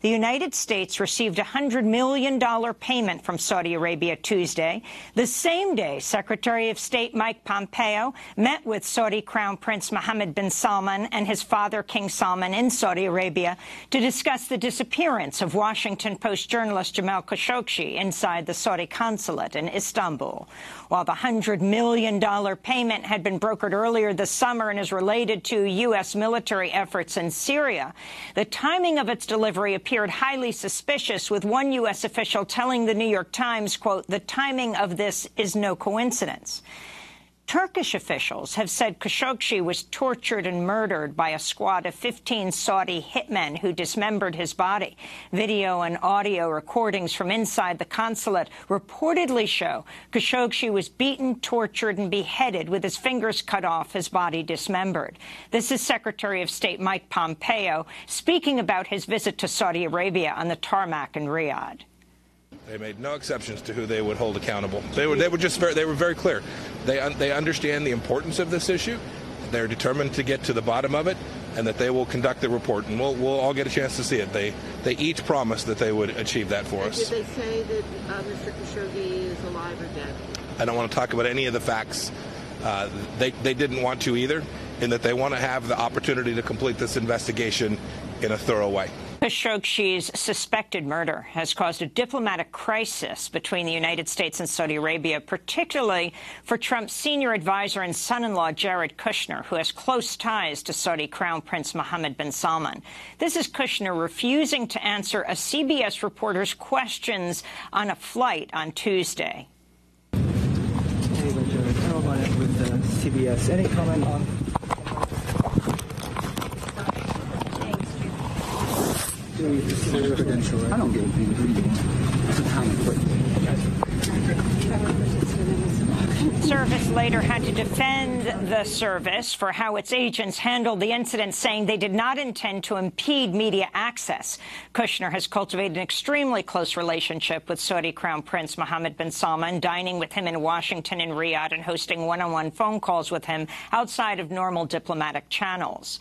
The United States received a $100 million payment from Saudi Arabia Tuesday, the same day Secretary of State Mike Pompeo met with Saudi Crown Prince Mohammed bin Salman and his father, King Salman, in Saudi Arabia to discuss the disappearance of Washington Post journalist Jamal Khashoggi inside the Saudi consulate in Istanbul. While the $100 million payment had been brokered earlier this summer and is related to U.S. military efforts in Syria, the timing of its delivery appeared highly suspicious, with one U.S. official telling the New York Times, quote, the timing of this is no coincidence. Turkish officials have said Khashoggi was tortured and murdered by a squad of 15 Saudi hitmen who dismembered his body. Video and audio recordings from inside the consulate reportedly show Khashoggi was beaten, tortured and beheaded with his fingers cut off, his body dismembered. This is Secretary of State Mike Pompeo speaking about his visit to Saudi Arabia on the tarmac in Riyadh. They made no exceptions to who they would hold accountable. They were they were just very, they were very clear. They they understand the importance of this issue. They're determined to get to the bottom of it, and that they will conduct the report, and we'll we'll all get a chance to see it. They they each promised that they would achieve that for us. Did they say that uh, Mr. Khashoggi is alive or dead? I don't want to talk about any of the facts. Uh, they they didn't want to either, in that they want to have the opportunity to complete this investigation in a thorough way. Khashoggi's suspected murder has caused a diplomatic crisis between the United States and Saudi Arabia, particularly for Trump's senior advisor and son-in-law Jared Kushner, who has close ties to Saudi Crown Prince Mohammed bin Salman. This is Kushner refusing to answer a CBS reporter's questions on a flight on Tuesday. Hey, Jared. With uh, CBS. Any comment on I don't get anything. It's a Service later had to defend the service for how its agents handled the incident, saying they did not intend to impede media access. Kushner has cultivated an extremely close relationship with Saudi Crown Prince Mohammed bin Salman, dining with him in Washington and Riyadh and hosting one-on-one -on -one phone calls with him outside of normal diplomatic channels.